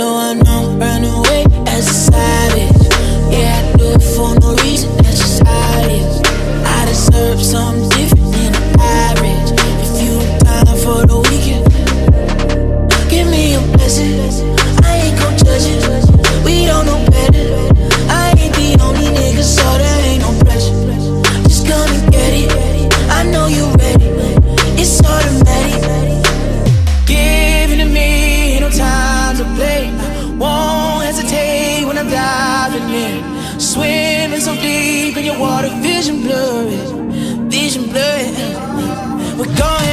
No, I don't run away as a savage. Yeah, I do it for no Water vision blurry, vision blurry. We're going.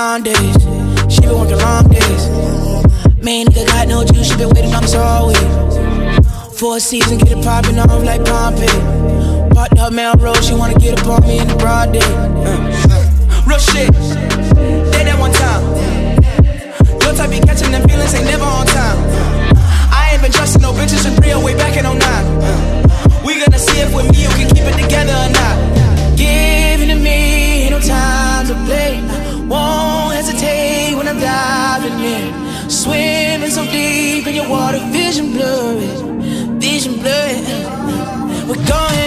long days. She been working long days. Man, nigga got no juice, she been waiting on us all week. Four season, get it popping off like Pompeii. Popped up Melrose, she wanna get up on me in the broad day. Uh. Real shit. underwater, vision blurry, vision blurry. We're going.